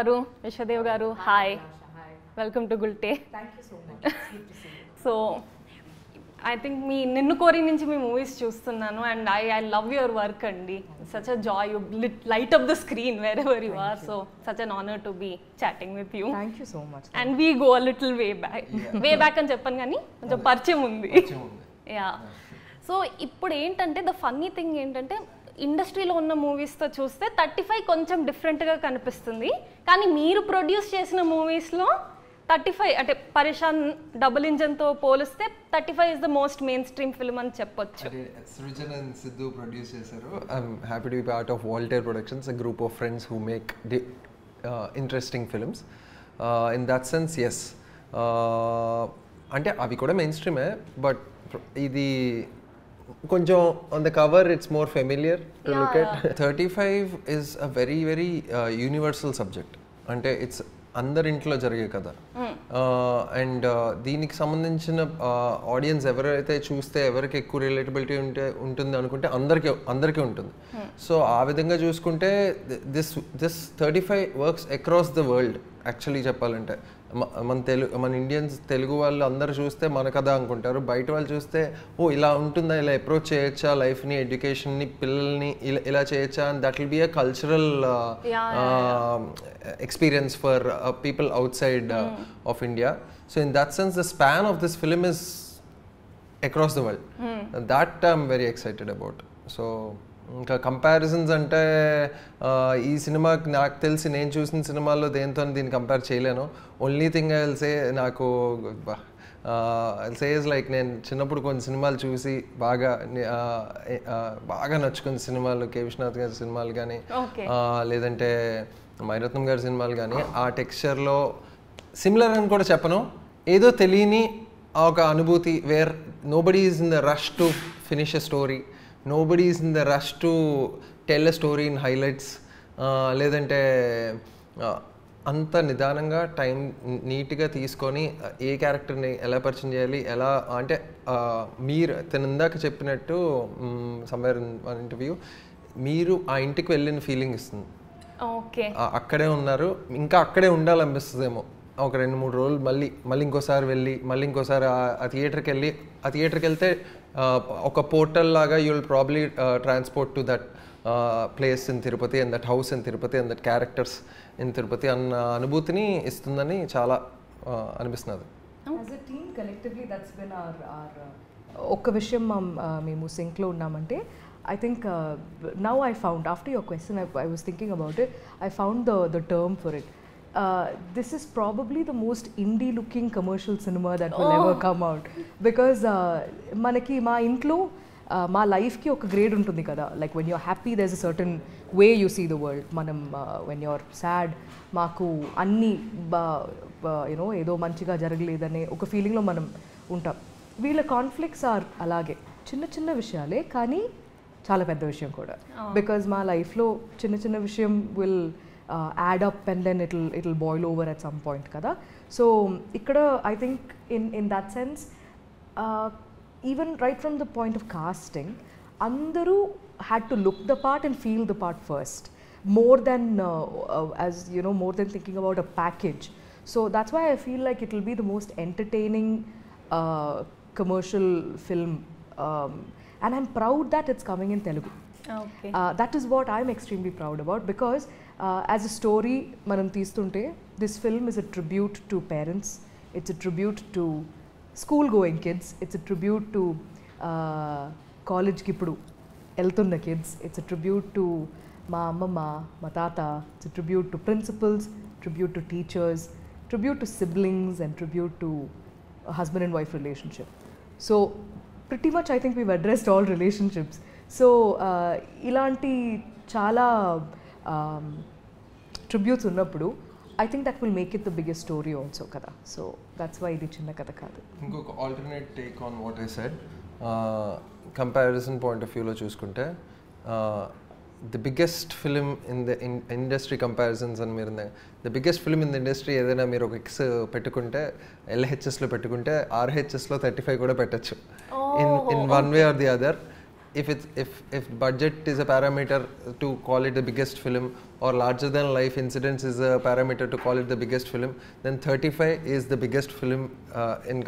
గారు యశోదేవ్ గారు hi. Welcome to Gulte. So I think మీ నిన్ను కోరి నుంచి మీ మూవీస్ చూస్తున్నాను and I I love your work అండి. Such a joy you light up the screen wherever you are so such an honour to be chatting with you Thank you so much. And we go little way back way back అని చెప్పాను కానీ కొంచెం పరిచయం ఉంది. Yeah so ఇప్పుడు ఏంటంటే the funny thing ఏంటంటే ఇండస్ట్రీలో ఉన్న మూవీస్తో చూస్తే థర్టీ ఫైవ్ కొంచెం డిఫరెంట్గా కనిపిస్తుంది. కానీ మీరు ప్రొడ్యూస్ చేసిన మూవీస్లో థర్టీ ఫైవ్ అంటే పరిషాన్ డబుల్ ఇంజన్తో పోలిస్తే thirty five is the most main stream film అని చెప్పొచ్చు. సృజన్ అండ్ సిద్ధు ప్రొడ్యూస్ చేశారు. I'm happy to be part of Waltair productions a group of friends who make the interesting films in that sense yes అంటే అవి కూడా main స్ట్రీమే but ఇది కొంచెం on the cover it's more familiar to look at thirty five is a very very universal subject అంటే it's అందరి ఇంట్లో జరిగే కదా అండ్ దీనికి సంబంధించిన ఆడియన్స్ ఎవరైతే చూస్తే ఎవరికి ఎక్కువ రిలేటబిలిటీ ఉంటే ఉంటుంది అనుకుంటే అందరికీ అందరికీ ఉంటుంది. సో ఆ విధంగా చూసుకుంటే this this thirty five works across the world actually చెప్పాలంటే. మన తెలుగు మన ఇండియన్స్ తెలుగు వాళ్ళు అందరు చూస్తే మన కథ అనుకుంటారు. బయట వాళ్ళు చూస్తే ఓ ఇలా ఉంటుందా? ఇలా అప్రోచ్ చేయొచ్చా? లైఫ్ని ఎడ్యుకేషన్ని పిల్లల్ని ఇలా ఇలా చేయొచ్చా? And that will be a cultural experience for people outside of India so in that sense the span of this film is across the world that I'm very excited about so ఇంకా comparisons అంటే ఈ సినిమాకి నాకు తెలిసి నేను చూసిన సినిమాల్లో దేంతో దీన్ని కంపేర్ చేయలేను. ఓన్లీ థింగ్ ఐ సే నాకు సేస్ లైక్ నేను చిన్నప్పుడు కొన్ని సినిమాలు చూసి బాగా బాగా నచ్చుకున్న సినిమాలు కే విశ్వనాథ్ గారి సినిమాలు కానీ లేదంటే మైరత్నం గారి సినిమాలు కానీ ఆ టెక్స్చర్లో సిమిలర్ అని కూడా చెప్పను. ఏదో తెలియని ఆ ఒక అనుభూతి where nobody is in the rush to finish a story nobody is in the rush to tell a story in highlights లేదంటే అంత నిదానంగా టైం నీట్గా తీసుకొని ఏ క్యారెక్టర్ని ఎలా పరిచయం చేయాలి ఎలా అంటే మీరు తను ఇందాక చెప్పినట్టు సమ్వేర్ ఇంటర్వ్యూ మీరు ఆ ఇంటికి వెళ్ళిన ఫీలింగ్ ఇస్తుంది. ఓకే. అక్కడే ఉన్నారు. ఇంకా అక్కడే ఉండాలనిపిస్తుందేమో. ఒక రెండు మూడు రోజులు మళ్ళీ మళ్ళీ ఇంకోసారి వెళ్ళి మళ్ళీ ఇంకోసారి ఆ- థియేటర్కి వెళ్ళి ఆ థియేటర్కి వెళ్తే ఒక పోర్టల్ లాగా you will probably transport to that place in Tirupati and that house in Tirupati and that characters in Tirupati అన్న అనుభూతిని ఇస్తుందని చాలా అనిపిస్తున్నది. ఆర్ ఒక్క విషయం మా మేము సింక్లో ఉన్నామంటే I think now I found after your question I was thinking about it I found the the term for it this is probably the most indie looking commercial cinema that will ever come out because మనకి మా ఇంట్లో uh, మా లైఫ్కి ఒక grade ఉంటుంది కదా. Like when you're happy there's a certain way you see the world మనం when you're sad మాకు అన్ని యూనో ఏదో మంచిగా జరగలేదనే ఒక ఫీలింగ్లో మనం ఉంటాం. వీళ్ళ కాన్ఫ్లిక్ట్స్ ఆర్ అలాగే. చిన్న చిన్న విషయాలే కానీ చాలా పెద్ద విషయం కూడా. బికాజ్ మా లైఫ్లో చిన్న చిన్న విషయం will uh, add up and then it'll it'll boil over at some point kada. So ikkada i think in in that sense uh, even right from the point of casting andaru had to look the part and feel the part first more than uh, uh as you know more than thinking about a package. So that's why i feel like it'll be the most entertaining uh, commercial film um, and i'm proud that it's coming in telugu. Okay. Uh, that is what i'm extremely proud about because as a story మనం తీస్తుంటే this film is a tribute to parents it's a tribute to school going kids it's a tribute to కాలేజ్కి ఇప్పుడు వెళ్తున్న kids it's a tribute to మా అమ్మమ్మ మా తాత. It's tribute to principals tribute to teachers tribute to siblings and tribute to husband and wife relationship so pretty much I think we addressed all relationships so ఇలాంటి చాలా tributes ఉన్నప్పుడు I think that will make it the biggest story also కదా. So that's why ఇది చిన్న కథ కాదు. ఇంకొక alternate take on what I said comparison point of వ్యూలో చూసుకుంటే the biggest film in the industry comparisons అని మీరు the biggest film in the industry ఏదైనా మీరు ఒక ఎక్స్ పెట్టుకుంటే ఎల్హెచ్ఎస్లో పెట్టుకుంటే ఆర్హెచ్ఎస్లో థర్టీ ఫైవ్ కూడా పెట్టచ్చు. In in one way or the other if it's if if budget is a parameter to call it the biggest film or larger than life incidents is a parameter to call it the biggest film then 35 is the biggest film uh, in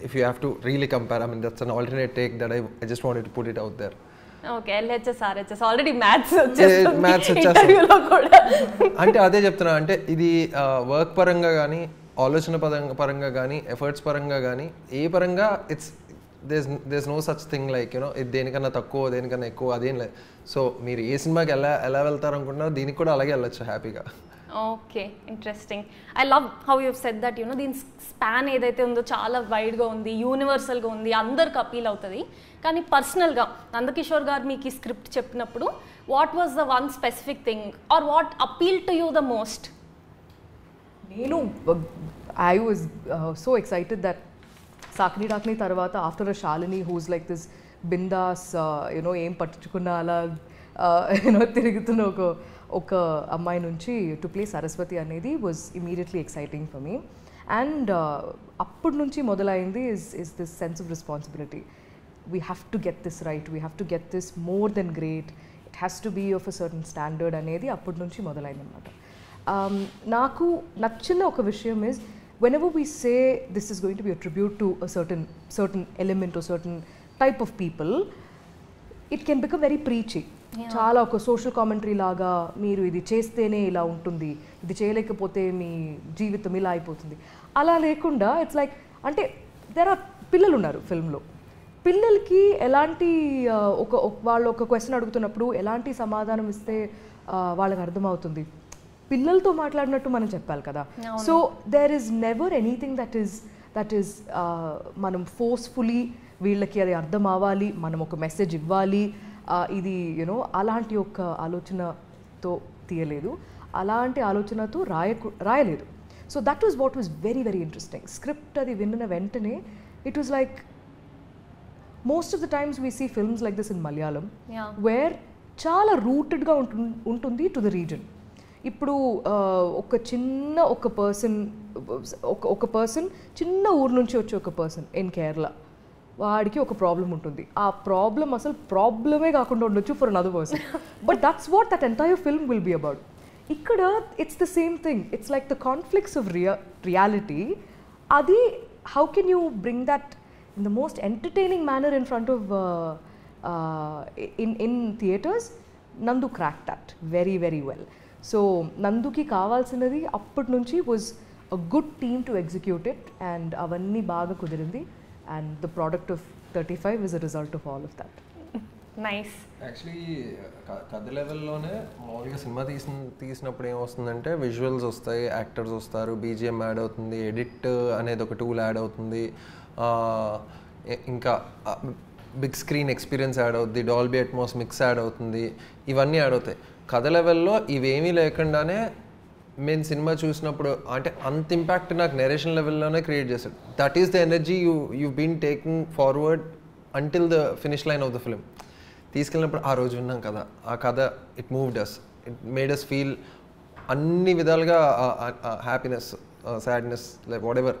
if you have to really compare i mean that's an alternate take that i, I just wanted to put it out there okay LHS RHS already maths maths వచ్చేస్తుంది. ఇంటర్వ్యూలో కూడా అంటే అదే చెప్తున్నా అంటే ఇది work పరంగా కానీ ఆలోచన పరంగా పరంగా కానీ ఎఫర్ట్స్ పరంగా కానీ ఏ పరంగా it's there's there's no such thing like you know ఇది దేనికన్నా తక్కువ దేనికన్నా ఎక్కువ అదేం లేదు. సో మీరు ఏ సినిమాకి ఎలా ఎలా వెళ్తారు అనుకుంటున్నారో దీనికి కూడా అలాగే వెళ్ళొచ్చు హ్యాపీగా. Okay interesting I love how you set that you know దీని స్పాన్ ఏదైతే ఉందో చాలా వైడ్గా ఉంది యూనివర్సల్గా ఉంది అందరికి అపీల్ అవుతుంది. కానీ పర్సనల్గా నందకిషోర్ గారు మీకు ఈ స్క్రిప్ట్ చెప్పినప్పుడు what was the one specific thing or what appeal to you the most నేను I was so excited that Sakini Dakini తర్వాత after a Shalini who's like this bindaas you know ఏం పట్టించుకున్న అలా uh, యూనో తిరుగుతున్న ఒక ఒక అమ్మాయి నుంచి టు ప్లే సరస్వతి అనేది was immediately exciting for me and అప్పటి నుంచి మొదలైంది is is this sense of responsibility we have to get this right we have to get this more than great it has to be of a certain standard అనేది అప్పటి నుంచి మొదలైందన్నమాట. Um, నాకు నచ్చిన ఒక విషయం is whenever we say this is going to be a tribute to a certain certain element certain type of people it can become very preachy చాలా ఒక సోషల్ కామెంటరీ లాగా మీరు ఇది చేస్తేనే ఇలా ఉంటుంది ఇది చేయలేకపోతే మీ జీవితం ఇలా అయిపోతుంది. అలా లేకుండా ఇట్స్ లైక్ అంటే దెర్ ఆర్ పిల్లలు ఉన్నారు ఫిల్మ్లో పిల్లలకి ఎలాంటి ఒక వాళ్ళు ఒక క్వశ్చన్ అడుగుతున్నప్పుడు ఎలాంటి సమాధానం ఇస్తే వాళ్ళకి అర్థమవుతుంది? పిల్లలతో మాట్లాడినట్టు మనం చెప్పాలి కదా. So there is never anything that is that is మనం ఫోర్స్ఫుల్లీ వీళ్ళకి అది అర్థం అవ్వాలి మనం ఒక మెసేజ్ ఇవ్వాలి ఆ, ఇది యూనో అలాంటి ఒక ఆలోచనతో తీయలేదు. అలాంటి ఆలోచనతో రాయకు రాయలేదు. So that was what was very very interesting script అది విన్న వెంటనే it was like most of the times we see films like this in Malayalam. Where చాలా రూటెడ్గా ఉంటుంది టు ద రీజన్ ఇప్పుడు ఒక చిన్న ఒక పర్సన్ ఒక ఒక పర్సన్ చిన్న ఊరు నుంచి వచ్చే ఒక పర్సన్ ఇన్ కేరళ వాడికి ఒక ప్రాబ్లం ఉంటుంది. ఆ ప్రాబ్లం అసలు ప్రాబ్లమే కాకుండా ఉండొచ్చు for another person but that's what that entire film will be about ఇక్కడ it's the same thing it's like the conflicts of rea reality అది how can you bring that most entertaining manner in front of uh, uh, in in theaters? Nandu crack that very very well so నందుకి కావాల్సినది అప్పటి నుంచి was a good team to execute it and అవన్నీ బాగా కుదిరింది. And the product of thirty five is a result of all of that nice actually కథ లెవెల్లోనే మామూలుగా cinema తీసిన తీసినప్పుడు ఏమొస్తుందంటే విజువల్స్ వస్తాయి యాక్టర్స్ వస్తారు బీజిఎం యాడ్ అవుతుంది ఎడిట్ అనేది ఒక టూల్ యాడ్ అవుతుంది. ఇంకా బిగ్ స్క్రీన్ ఎక్స్పీరియన్స్ యాడ్ అవుతుంది డాల్బీ అట్మాస్ మిక్స్ యాడ్ అవుతుంది ఇవన్నీ యాడ్ అవుతాయి. కథ లెవెల్లో ఇవేమీ లేకుండానే మేము సినిమా చూసినప్పుడు అంటే అంత ఇంపాక్ట్ నాకు నెరేషన్ లెవెల్లోనే క్రియేట్ చేశాడు. That is the energy you you been taking forward until the finish line of the film తీసుకెళ్ళినప్పుడు ఆ రోజు విన్నాం కదా ఆ కథ it moved us it made us feel అన్ని విధాలుగా happiness sadness like whatever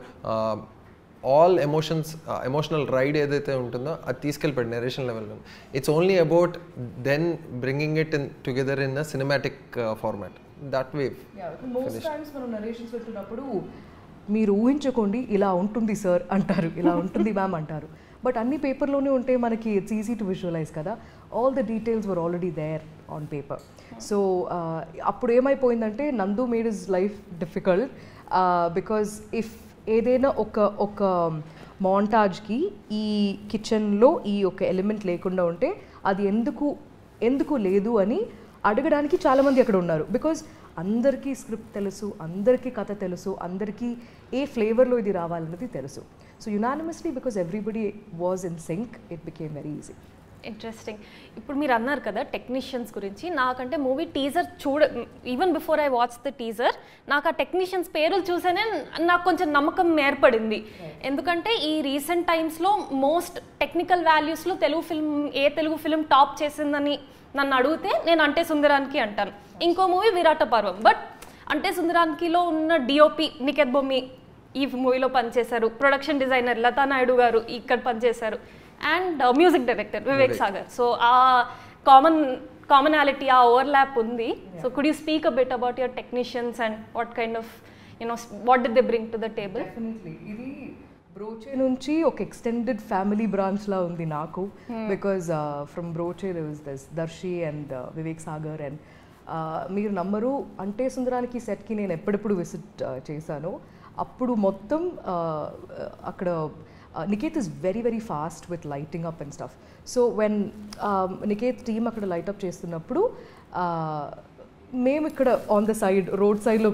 all emotions emotional ride ఏదైతే ఉంటుందో అది తీసుకెళ్ళిపోయాడు నెరేషన్ లెవెల్లో it's only about then bringing it in together in the cinematic format that way పెట్టినప్పుడు మీరు ఊహించుకోండి ఇలా ఉంటుంది సార్ అంటారు. ఇలా ఉంటుంది మ్యామ్ అంటారు. బట్ అన్ని పేపర్లోనే ఉంటే మనకి ఇట్స్ ఈజీ టు విజువలైజ్ కదా. All the details were already there on paper so అప్పుడు ఏమైపోయిందంటే Nandu made his life difficult because if ఏదైనా ఒక ఒక మాంటాజ్కి ఈ కిచెన్లో ఈ ఒక ఎలిమెంట్ లేకుండా ఉంటే అది ఎందుకు ఎందుకు లేదు అని అడగడానికి చాలామంది అక్కడ ఉన్నారు. బికాజ్ అందరికీ స్క్రిప్ట్ తెలుసు అందరికీ కథ తెలుసు అందరికీ ఏ ఫ్లేవర్లో ఇది రావాలన్నది తెలుసు. So unanimously because everybody was in sync it became very easy interesting ఇప్పుడు మీరు అన్నారు కదా టెక్నీషియన్స్ గురించి. నాకంటే మూవీ టీజర్ చూడ even before I watch the teaser నాకు ఆ టెక్నీషియన్స్ పేర్లు చూసేనే నాకు కొంచెం నమ్మకం ఏర్పడింది. ఎందుకంటే ఈ రీసెంట్ టైమ్స్లో మోస్ట్ టెక్నికల్ వాల్యూస్లో తెలుగు ఫిల్మ్ ఏ తెలుగు ఫిల్మ్ టాప్ చేసిందని నన్ను అడిగితే నేను అంటే సుందరానికి అంటాను. ఇంకో మూవీ విరాట పర్వం. బట్ అంటే సుందరానికిలో ఉన్న డిఓపి నికెత్ బొమ్మి ఈ మూవీలో పనిచేశారు. ప్రొడక్షన్ డిజైనర్ లతా నాయుడు గారు ఇక్కడ పనిచేశారు. And music director Vivek Sagar so ఆ కామన్ కామనాలిటీ ఆ ఓవర్లాప్ ఉంది. So could you speak a bit about your technicians and what kind of you know what the they bring to the table ఇది బ్రోచే నుంచి ఒక extended family branch లా ఉంది నాకు. Because from Broche was thus Darshi and Vivek Sagar and మీరు నమ్మరు. అంటే సుందరానికి సెట్కి నేను ఎప్పుడెప్పుడు విజిట్ చేశాను అప్పుడు మొత్తం uh, అక్కడ Niket is very very fast with lighting up and stuff so when Niket team అక్కడ లైట్ అప్ చేస్తున్నప్పుడు మేము ఇక్కడ ఆన్ ద సైడ్ రోడ్ సైడ్లో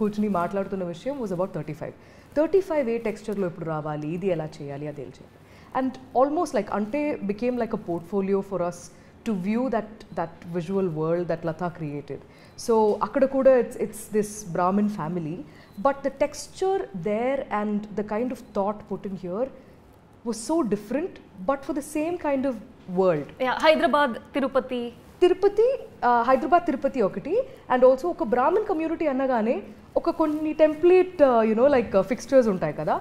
కూర్చుని మాట్లాడుతున్న విషయం was about thirty five thirty five ఏ టెక్స్చర్లో ఇప్పుడు రావాలి ఇది ఎలా చేయాలి అది ఎలా చేయాలి. అండ్ ఆల్మోస్ట్ లైక్ అంటే became like a portfolio for us to view that that visual world that Lata created so అక్కడ కూడా it's it's this Brahmin family but the texture there and the kind of thought put in here was so different but for the same kind of world Hyderabad Tirupati Tirupati ఆ, హైదరాబాద్ తిరుపతి ఒకటి and also ఒక Brahmin community అనగానే ఒక కొన్ని template you know like fixtures ఉంటాయి కదా.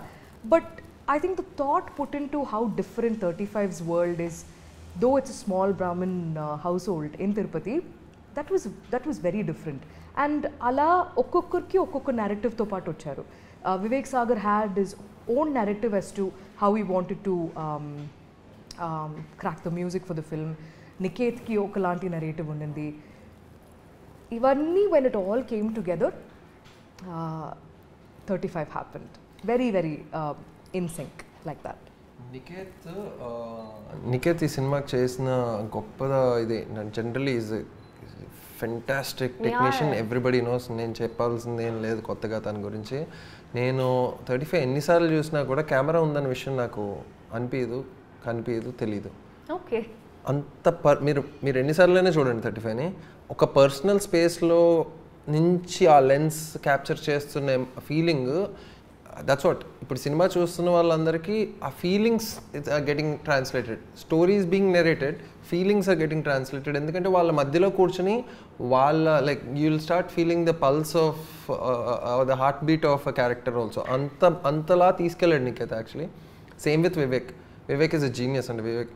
But I think the thought put in to how different thirty fives world is though it's small Brahmin household in Tirupati that was that was very different and అలా ఒక్కొక్కరికి ఒక్కొక్క narrative-తో పాటు వచ్చారు. Vivek Sagar had his own narrative as to how he wanted to um, um, crack the music for the film. నికేత్కి ఒకలాంటి narrative ఉండింది ఇవన్నీ when it all came together thirty five happened very very in sync like that Niket Niket ఈ సినిమాకి చేసిన గొప్పద ఇది. Generally is fantastic technician everybody knows నేను చెప్పాల్సింది ఏం లేదు కొత్తగా తన గురించి. నేను థర్టీ ఫైవ్ ఎన్నిసార్లు చూసినా కూడా కెమెరా ఉందన్న విషయం నాకు అనిపించదు కనిపించదు తెలీదు. ఓకే. అంత పర్ మీరు మీరు ఎన్నిసార్లైనా చూడండి థర్టీ ఫైవ్ని ఒక పర్సనల్ స్పేస్లో నుంచి ఆ లెన్స్ క్యాప్చర్ చేస్తున్న ఫీలింగ్ దట్స్ వాట్ ఇప్పుడు సినిమా చూస్తున్న వాళ్ళందరికీ ఆ feelings it's are getting translated stories being narrated feelings are getting translated ఎందుకంటే వాళ్ళ మధ్యలో కూర్చొని వాళ్ళ like you will start feeling the pulse of the heart beat of a character also అంత అంతలా తీసుకెళ్ళాడు నీకైతే actually same with Vivek Vivek is a genius అండి. Vivek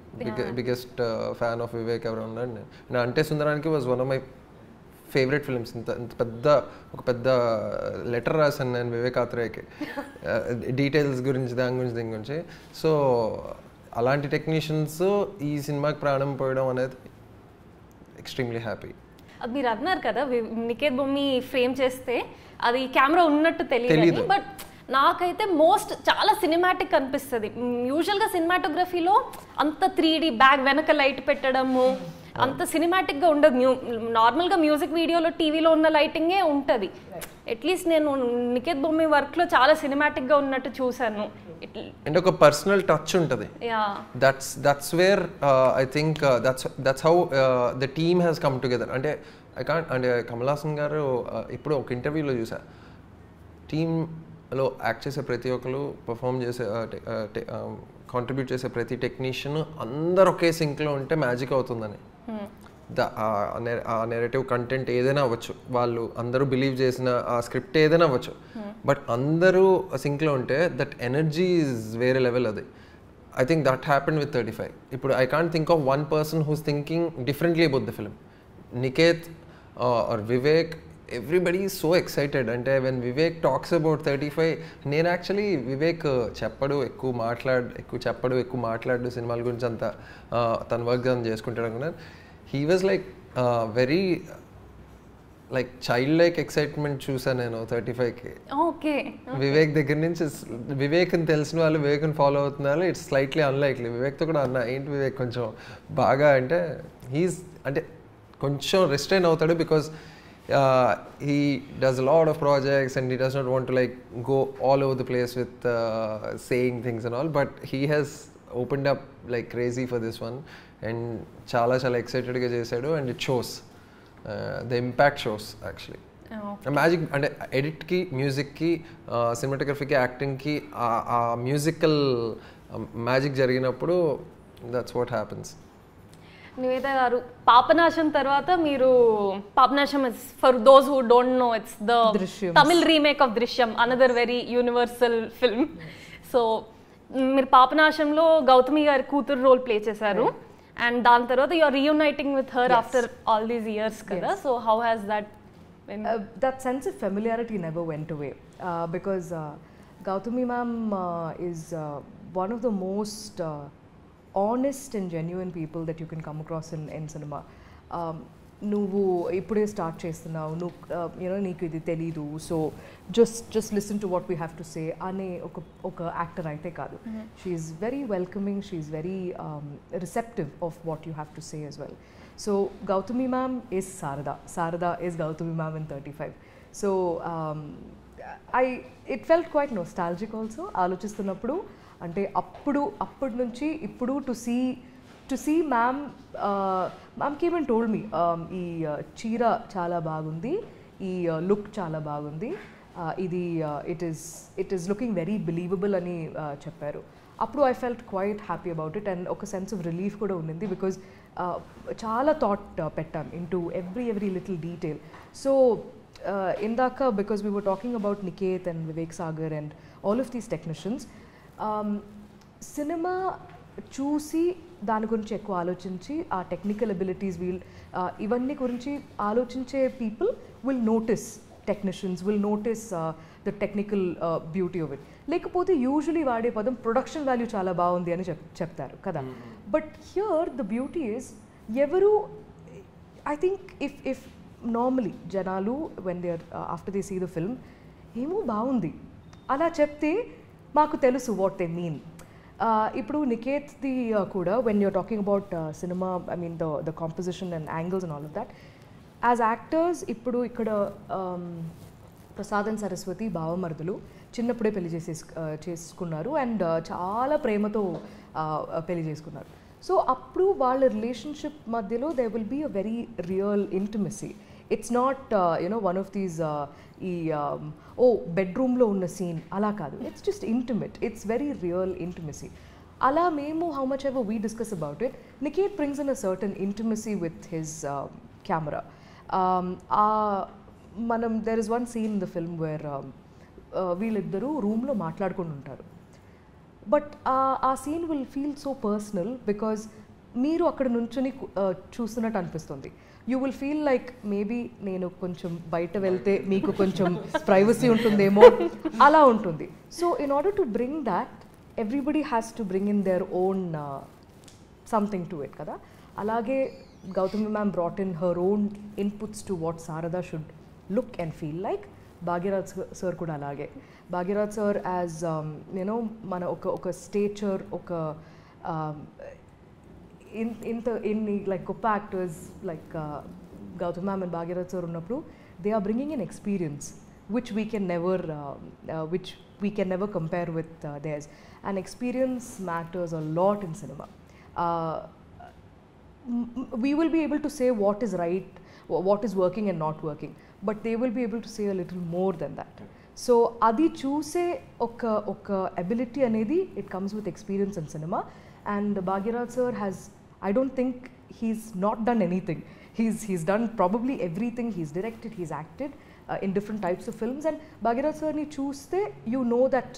biggest fan of Vivek ఎవరు ఉన్నాడు. నేను Ante Sundaraniki was one of my favourite films. ఇంత ఇంత పెద్ద ఒక పెద్ద లెటర్ రాశాను నేను వివేక్ ఆత్రేయకి. డీటెయిల్స్ గురించి దాని గురించి దీని గురించి. సో అలాంటి టెక్నీషియన్స్ ఈ సినిమాకి ప్రాణం పోయడం అనేది ఎక్స్ట్రీమ్లీ హ్యాపీ. అది మీరు అన్నారు కదా నికేత్ బొమ్మి ఫ్రేమ్ చేస్తే అది కెమెరా ఉన్నట్టు తెలియదు. బట్ నాకైతే మోస్ట్ చాలా సినిమాటిక్ అనిపిస్తుంది. యూజువల్గా సినిమాటోగ్రఫీలో అంత త్రీ డి బ్యాగ్ వెనక లైట్ పెట్టడము అంత సినిమాటిక్గా ఉండదు. మ్యూ నార్మల్గా మ్యూజిక్ వీడియోలో టీవీలో ఉన్న లైటింగే ఉంటుంది. అట్లీస్ట్ నేను నికేత్ బొమ్మి వర్క్లో చాలా సినిమాటిక్గా ఉన్నట్టు చూశాను. అంటే ఒక పర్సనల్ టచ్ ఉంటుంది. Uh, I think uh, that's that's how uh, the team has come together. అంటే ఐ కాంట్ అంటే కమల్ హాసన్ గారు uh, ఇప్పుడు ఒక ఇంటర్వ్యూలో చూసా. టీంలో యాక్ట్ చేసే ప్రతి ఒక్కరు పర్ఫామ్ చేసే కాంట్రిబ్యూట్ చేసే ప్రతి టెక్నీషియన్ అందరు ఒకే సింక్లో ఉంటే మ్యాజిక్ అవుతుందని. ద ఆ నెరేటివ్ కంటెంట్ ఏదైనా అవ్వచ్చు. వాళ్ళు అందరూ బిలీవ్ చేసిన ఆ స్క్రిప్ట్ ఏదైనా అవ్వచ్చు. బట్ అందరూ సింక్లో ఉంటే దట్ ఎనర్జీ ఇస్ వేరే లెవెల్ అది. I think that happen with thirty five ఇప్పుడు I can't think of one person who's thinking differently about the film Niket or Vivek everybody so excited అంటే when Vivek talks about thirty five నేను actually Vivek చెప్పడు ఎక్కువ మాట్లాడు ఎక్కువ చెప్పడు ఎక్కువ మాట్లాడు సినిమాల గురించి అంతా uh, తన వర్క్ తను చేసుకుంటాడు అనుకున్నాను. He was like very like child like excitement చూసాను నేను థర్టీ ఫైవ్కి ఓకే వివేక్ దగ్గర నుంచి వివేక్ని తెలిసిన వాళ్ళు వివేక్ని ఫాలో అవుతున్నారు. ఇట్స్ స్లైట్లీ అన్లైక్లీ వివేక్తో కూడా అన్న ఏంటి వివేక్ కొంచెం బాగా? అంటే హీస్ అంటే కొంచెం రెస్ట్రైన్ అవుతాడు because he does lot of projects and he does not want to like go all over the place with saying things and all but he has opened up like crazy for this one and చాలా చాలా ఎక్సైటెడ్గా చేశాడు and it shows the impact shows actually magic అంటే ఎడిట్కి మ్యూజిక్కి సినిమాటోగ్రఫీకి యాక్టింగ్కి ఆ మ్యూజికల్ మ్యాజిక్ జరిగినప్పుడు దట్స్ వాట్ హ్యాపెన్స్ నివేద గారు పాపనాశం తర్వాత మీరు Papanasam is for those who don't know it's the Drishyam. Tamil remake of Drishyam another very universal film so మీరు పాపనాశంలో గౌతమి గారి కూతురు రోల్ ప్లే చేశారు. అండ్ దాని తర్వాత you're reuniting with her after all these years కదా. So how has that Uh, that sense of familiarity never went away. Uh, because uh, Gautami ma'am uh, is uh, uh, and genuine people that you can come across in, in cinema. Um, నువ్వు ఇప్పుడే start చేస్తున్నావు నువ్వు you know నీకు ఇది తెలీదు so just just listen to what we have to say అనే ఒక ఒక యాక్టర్ అయితే కాదు she's very welcoming she's very receptive of what you have to say as well. So Gautami ma'am is Sarada. Sarada is Gautami ma'am in 35. So um, I it felt quite nostalgic also ఆలోచిస్తున్నప్పుడు అంటే అప్పుడు అప్పటి నుంచి ఇప్పుడు to see to see ma'am ma'am came and told me ఈ uh, చీర చాలా బాగుంది ఈ uh, లుక్ చాలా బాగుంది uh, ఇది it is it is looking very believable అని చెప్పారు. అప్పుడు I felt quite happy about it and ఒక సెన్స్ ఆఫ్ రిలీఫ్ కూడా ఉండింది బికాజ్ చాలా థాట్ పెట్టాం in to every every little detail so ఇందాక because we were talking about Niket and Vivek Sagar and all of these technicians cinema చూసి దాని గురించి ఎక్కువ ఆలోచించి ఆ టెక్నికల్ అబిలిటీస్ వీల్ ఇవన్నీ గురించి ఆలోచించే people will notice technicians will notice the technical beauty of it లేకపోతే యూజువలీ వాడే పదం ప్రొడక్షన్ వాల్యూ చాలా బాగుంది అని చెప్ చెప్తారు కదా. But here the beauty is ఎవరు I think if if normally జనాలు when they are after they see the film ఏమో బాగుంది. అలా చెప్తే మాకు తెలుసు వాట్ దే మీన్ ఇప్పుడు నికేత్ది ది కూడా when you're talking about cinema I mean the the composition and angles and all of that as actors ఇప్పుడు ఇక్కడ ప్రసాద్ అండ్ సరస్వతి భావమరుదులు చిన్నప్పుడే పెళ్ళి చేసే చేసుకున్నారు అండ్ చాలా ప్రేమతో పెళ్ళి చేసుకున్నారు. సో అప్పుడు వాళ్ళ రిలేషన్షిప్ మధ్యలో they will be a very real intimacy it's not you know one of these ఈ ఓ బెడ్రూమ్లో ఉన్న సీన్ అలా కాదు. It's just intimate it's very real intimacy అలా మేము how much ever we discuss about it Niket brings in a certain intimacy with his camera మనం there is one scene in the film where వీళ్ళిద్దరూ రూమ్లో మాట్లాడుకుంటూ ఉంటారు but ఆ scene will feel so personal because మీరు అక్కడ నుంచుని చూస్తున్నట్టు అనిపిస్తుంది. You will feel like maybe నేను కొంచెం బయట వెళ్తే మీకు కొంచెం ప్రైవసీ ఉంటుందేమో అలా ఉంటుంది. So in order to bring that everybody has to bring in their own something to it కదా? అలాగే Gautami ma'am brought in her own inputs to what Sharada should look and feel like Bhagyaraj sir కూడా అలాగే. Bhagyaraj sir as you know మన ఒక ఒక stature ఒక um, in ఇంత ఇన్ని లైక్ గొప్ప actors like Gautham ma'am and Bhagyaraj sir ఉన్నప్పుడు they are bringing an experience which we can never which we can never compare with theirs and experience matters a lot in cinema we will be able to say what is right, wh- what is working and not working, but they will be able to say a little more than that. So అది చూసే ఒక ఒక ability అనేది it comes with experience in cinema and Bhagyaraj sir has I don't think he's not done anything he's he's done probably everything he's directed he's acted in different types of films and Bhagyaraj సార్ని చూస్తే you know that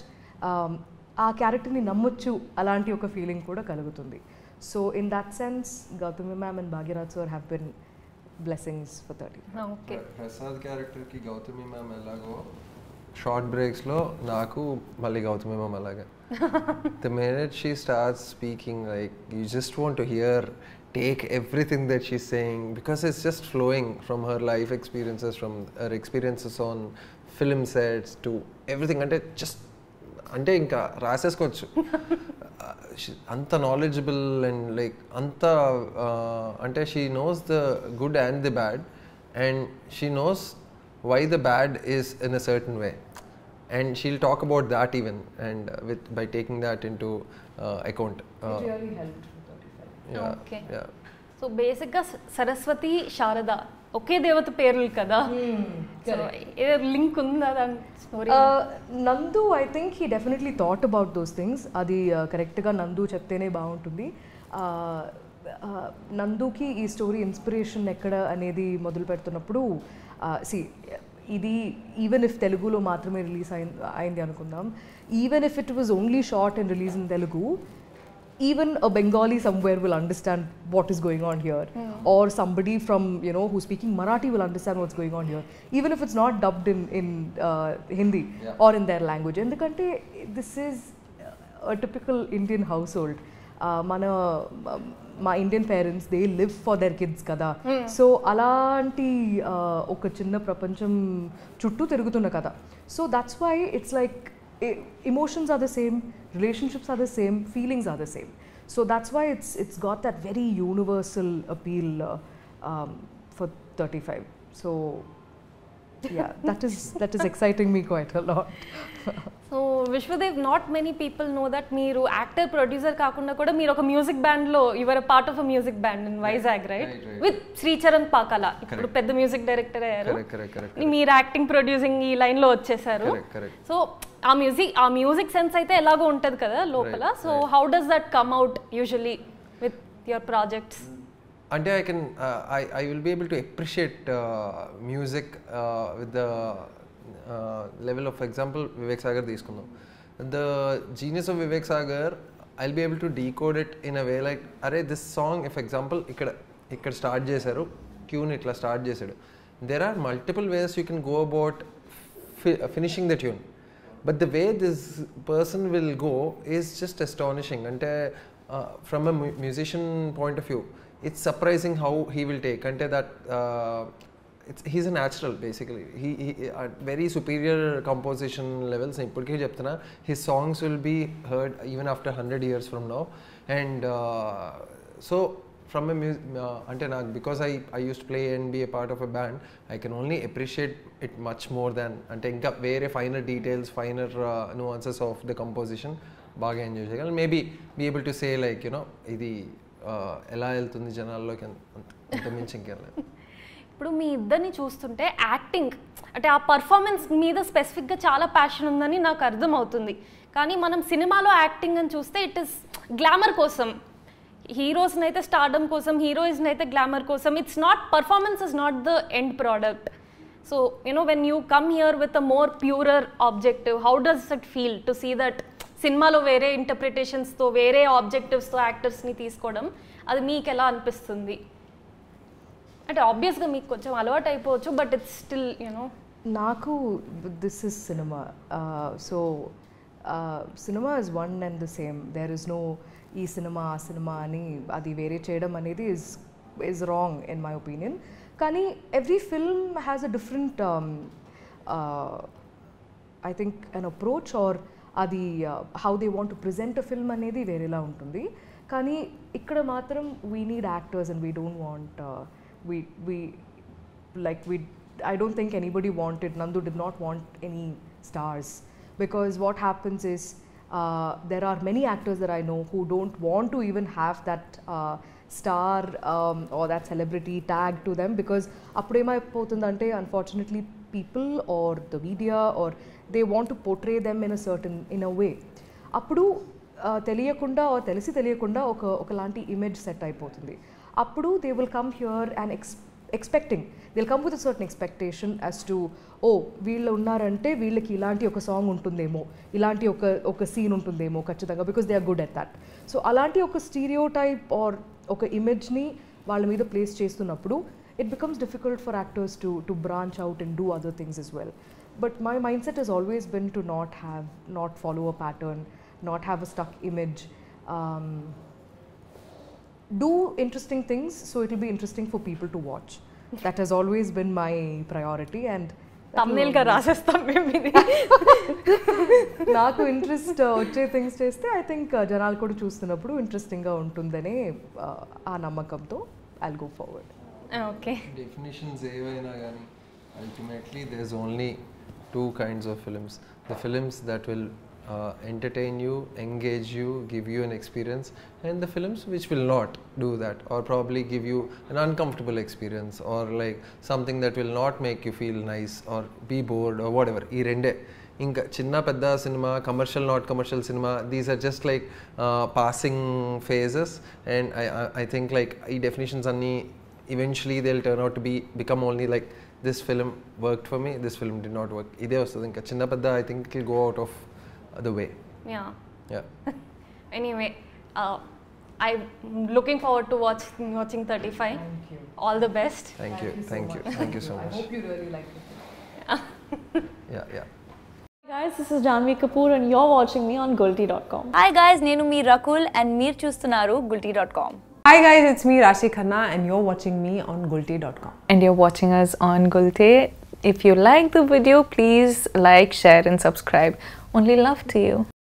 ఆ క్యారెక్టర్ని నమ్మొచ్చు అలాంటి ఒక feeling కూడా కలుగుతుంది. So in that sense Gautami ma'am and Bhagyaraj sir have been blessings for thirty okay Prasad క్యారెక్టర్కి గౌతమి మ్యామ్ ఎలాగో షార్ట్ బ్రేక్స్లో నాకు మళ్ళీ గౌతమి మ్యామ్ అలాగే. The minute she start speaking like you just want to hear take everything that she saying because it's just flowing from her life experiences from her experiences on film sets to everything అంటే just అంటే ఇంకా రాసేసుకోవచ్చు. She- అంత knowledgeable and like అంత uh, అంటే she knows the good and the bad and she knows why the bad is in a certain way and she'll talk about that even and with by taking that in to account Okay. So బేసిక్గా సరస్వతి శారద ఒకే దేవత పేర్లు కదా link ఉందా Nandu I think he definitely thought about those things అది కరెక్ట్గా నందు చెప్తేనే బాగుంటుంది. Uh, uh, నందుకి ఈ స్టోరీ ఇన్స్పిరేషన్ ఎక్కడ అనేది మొదలు పెడుతున్నప్పుడు సి ఇది ఈవెన్ ఇఫ్ తెలుగులో మాత్రమే రిలీజ్ అయింది అయింది అనుకుందాం even if it was only short and release in Telugu even a Bengali somewhere will understand what is going on here, or somebody from you know who's speaking Marathi will understand what's going on here, even if it's not dubbed in in uh, Hindi or in their language. ఎందుకంటే this is a typical Indian household. Uh, మన మా Indian parents they live for their kids కదా so అలాంటి uh, ఒక చిన్న ప్రపంచం చుట్టూ తిరుగుతున్న కథ so that's why it's like emotions are the same relationships are the same feelings are the same so that's why it's it's got that very universal appeal uh, um, for 35 so yeah that is that is exciting me quite a lot. So Vishwadev not many people know that మీరు actor producer కాకుండా కూడా మీరు ఒక music బ్యాండ్లో your part of a music band in Vizag right Right, right. With Sricharan Pakala ఇప్పుడు పెద్ద music director అయ్యారు. Correct, correct, correct, మీరు యాక్టింగ్ ప్రొడ్యూసింగ్ ఈ లైన్లో వచ్చేసారు. Correct, correct. సో ఆ మ్యూజిక్ ఆ మ్యూజిక్ సెన్స్ అయితే ఎలాగో ఉంటది కదా లోపల. Right, so how does that come out usually with your projects అంటే I can I I will be able to appreciate music with the level of example Vivek Sagar తీసుకుందాం. The genius of Vivek Sagar I will be able to decode it in a way like అరే this song if example ఇక్కడ ఇక్కడ start చేశారు tune ఇట్లా start చేశాడు. There are multiple ways you can go about finishing the tune but the way this person will go is just astonishing అంటే from a musician point of view it's surprising how he will take ante that uh, it's he's a natural basically he, he at very superior composition levels ఇప్పటికే చెప్తున్నా his songs will be heard even after 100 years from now and uh, so from a music uh, అంటే నాకు because I, I used to play and be a part of a band I can only appreciate it much more than అంటే ఇంకా వేరే finer details finer nuances of the composition బాగా enjoy చేయగలను maybe be able to say like you know ఇది uh, ఎలా వెళ్తుంది జనాల్లోకి అంత- మించి ఇంకెళ్ళలేదు ఇప్పుడు మీ ఇద్దరిని చూస్తుంటే యాక్టింగ్ అంటే ఆ పర్ఫార్మెన్స్ మీద స్పెసిఫిక్గా చాలా ప్యాషన్ ఉందని నాకు అర్థమవుతుంది. కానీ మనం సినిమాలో యాక్టింగ్ అని చూస్తే ఇట్ ఇస్ గ్లామర్ కోసం. హీరోస్ని అయితే స్టార్డమ్ కోసం హీరోయిన్స్ని అయితే గ్లామర్ కోసం. It's not performance is not the end product so you know when you come here with a more purer objective how does it feel to see that సినిమాలో వేరే ఇంటర్ప్రిటేషన్స్తో వేరే ఆబ్జెక్టివ్స్తో యాక్టర్స్ని తీసుకోవడం అది మీకు ఎలా అనిపిస్తుంది? అంటే ఆబ్వియస్గా మీకు కొంచెం అలవాటు అయిపోవచ్చు but it's still you know నాకు this is cinema so cinema is one and the same there is no ఈ సినిమా ఆ సినిమా అని అది వేరే చేయడం అనేది is is wrong in my opinion కానీ every film has a different I think an approach or అది how they want to present a film అనేది వేరేలా ఉంటుంది కానీ ఇక్కడ మాత్రం we need actors and we don't want we we like we i don't think anybody wanted nandu did not want any stars because what happens is uh, there are many actors that i know who don't want to even have that uh, star um, or that celebrity tag to them because అప్పుడేమైపోతుందంటే unfortunately people or the media or they want to portray them in a certain in a way అప్పుడు తెలియకుండా తెలిసి తెలియకుండా ఒక ఒకలాంటి image set అయిపోతుంది. అప్పుడు they will come here and ex expecting they'll come with certain expectation as to oh వీళ్ళు ఉన్నారంటే వీళ్ళకి ఇలాంటి ఒక సాంగ్ ఉంటుందేమో ఇలాంటి ఒక ఒక సీన్ ఉంటుందేమో ఖచ్చితంగా because they are good at that so అలాంటి ఒక స్టీరియో టైప్ ఆర్ ఒక ఇమేజ్ని వాళ్ళ మీద ప్లేస్ చేస్తున్నప్పుడు it becomes difficult for actors to to branch out and do other things as well but my mindset has always been to not have not follow a pattern not have a stuck image um, do interesting things so it will be interesting for people to watch that has always been my priority and that will thumbnail గా always- రాసేస్తాం మేము ఇది నాకు interest వచ్చే things చేస్తే I think జనాలు కూడా చూస్తున్నప్పుడు ఇంట్రెస్టింగ్గా ఉంటుందనే uh, ఆ నమ్మకంతో I'll go forward Okay definitions ఏవైనా కానీ ultimately there is only two kinds of films the films that will entertain you engage you give you an experience and the films which will not do that or probably give you an uncomfortable experience or like something that will not make you feel nice or be bored or whatever ఈ రెండే. ఇంకా చిన్న పెద్ద cinema commercial not commercial cinema these are just like passing phases and I I think like ఈ definitions అన్నీ eventually they'll turn out to be become only like this film worked for me this film did not work ఇదే వస్తుంది ఇంకా చిన్న పెద్ద I think it go out of the way yeah yeah anyway I looking forward to watch watching thirty five all the best thank you thank you thank you so I much hope you really like it. Yeah yeah Guys, this is Janvi Kapoor and you're watching me on Gulti.com. Hi guys నేను మీ Rakul and మీరు చూస్తున్నారు Gulte dot com Hi guys, it's me Rashi Khanna and you're watching me on Gulti.com. and you're watching us on Gulte. If you like the video, please like, share, and subscribe. Only love to you.